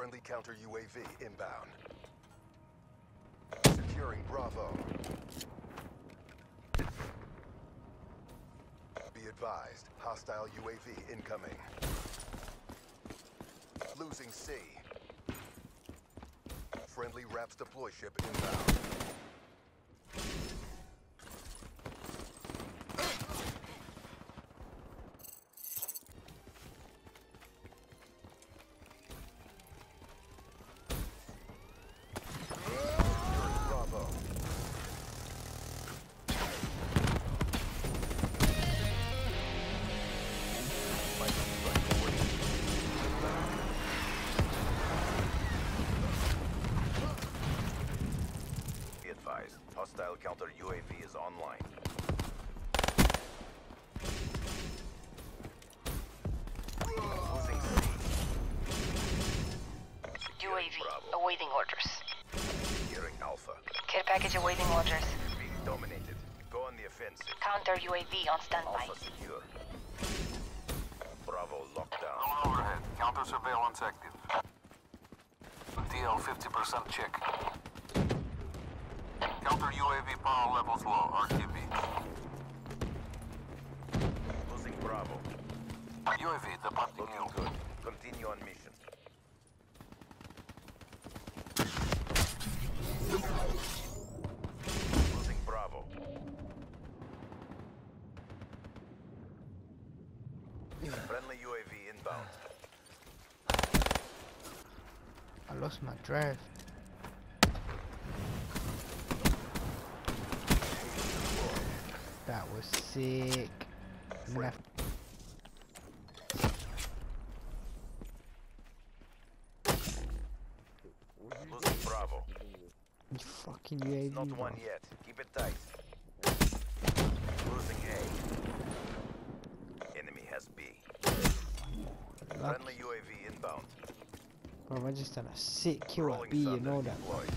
Friendly counter UAV inbound. Securing Bravo. Be advised, hostile UAV incoming. Losing C. Friendly RAPS deploy ship inbound. Orders. Securing Alpha. Care package awaiting orders. Being dominated. Go on the offensive. Counter UAV on standby. Alpha secure. Bravo locked down. Drone overhead. Counter surveillance active. DL 50% check. Counter UAV power levels low. RTB. Losing Bravo. UAV departing you. good. Continue on mission. Losing Bravo. Friendly UAV inbound. I lost my drive. That was sick. I'm gonna have Losing Bravo. you fucking UAV. Not bro. one yet. Keep it tight. Losing A. Enemy has B. Lucky. Friendly UAV inbound. Bro, I just done a sick kill at Rolling B, you know that. deployed.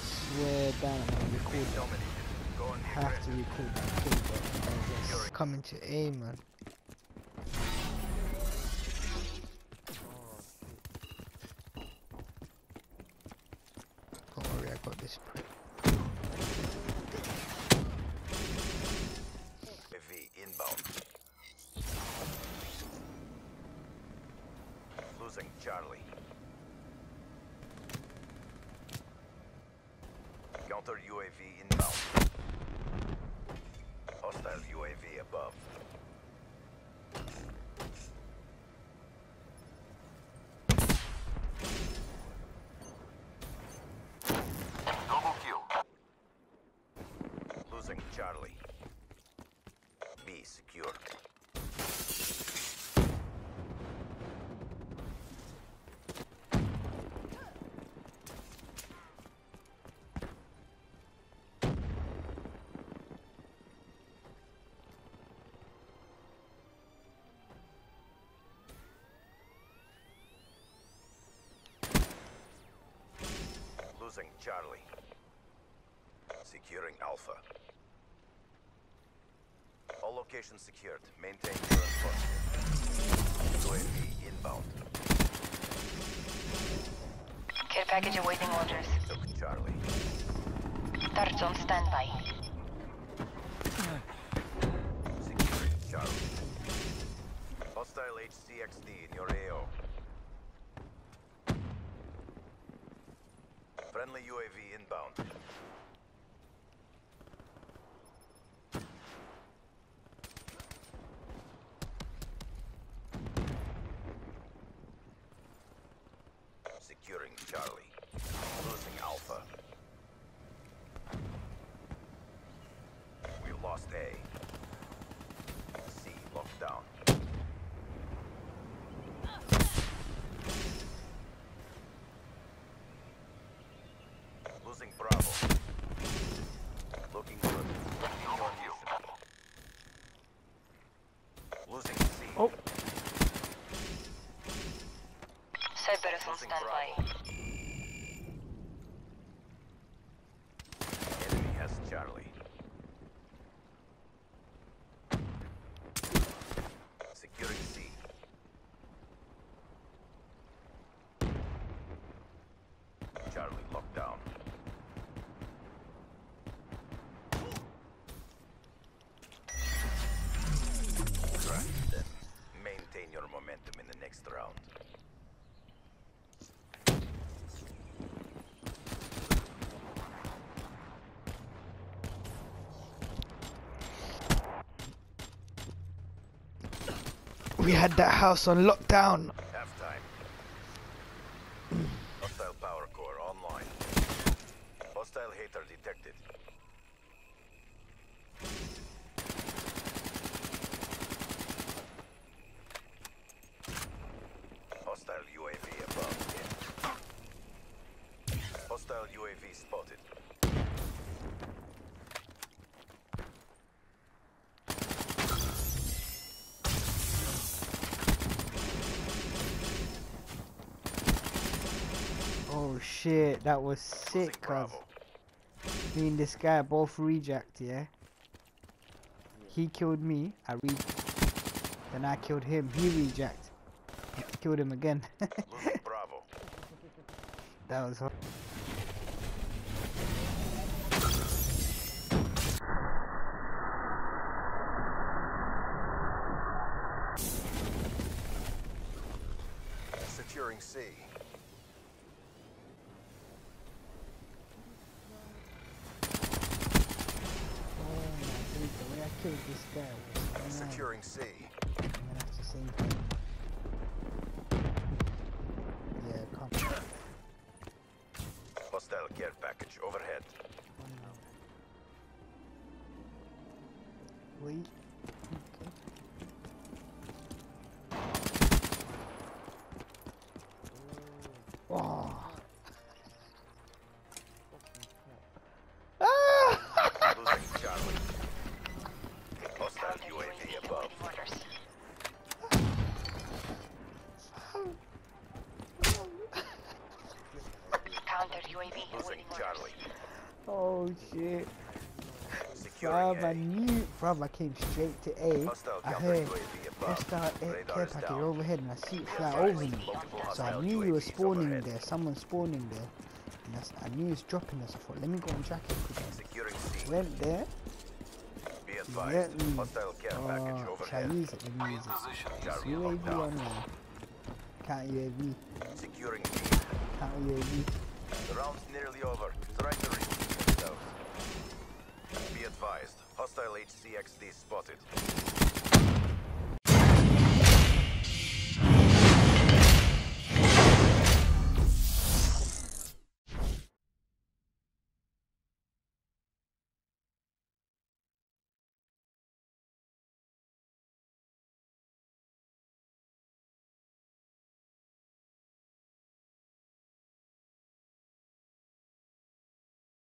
Swear down, I'm gonna record that. dominated. Go on the Have to record that kill, bro. I Coming to A, man. UAV inbound. Losing Charlie. Counter UAV inbound. Hostile UAV above. Double kill. Charlie. B secure. Losing Charlie. Securing Alpha. All locations secured. Maintain current posture. UAV inbound. Care package awaiting orders. Took Charlie. Turrets on standby. Securing Charlie. Hostile HCXD in your AO. Friendly UAV inbound. Securing Charlie. Losing Alpha. We lost A. C locked down. Losing Bravo. Looking good. Continue on mission. Losing C. Oh. Cerberus on Losing standby. next round. We had that house on lockdown. Half time. Hostile power core online. Hostile H.A.T.R. detected. Shit, that was sick, cuz. Me and this guy both reject, yeah? He killed me, I re Then I killed him, he reject. Killed him again. Bravo. that was hard. Securing C. Oh my god, this guy was. Securing C. I'm gonna have to save him. Yeah, come. Hostile care package overhead. One now. Wait. Okay. Oh. UAV Losing. Charlie. Oh shit. Securing Bruv, I A. knew. Bruv, I came straight to A. Hostile I heard UAV hostile care is packet overhead and I see it fly over me. So I knew you were spawning overhead. there. Someone spawning there. And that's, I knew it's dropping there. So I thought, let me go and track it quickly. Went there. Be Let advised. me. Hostile care oh, package Oh, overhead. use it? Let me use it. UAV locked on down. there. Can't UAV. Securing Can't UAV. The round's nearly over. Try to the out. Be advised. Hostile HCXD spotted.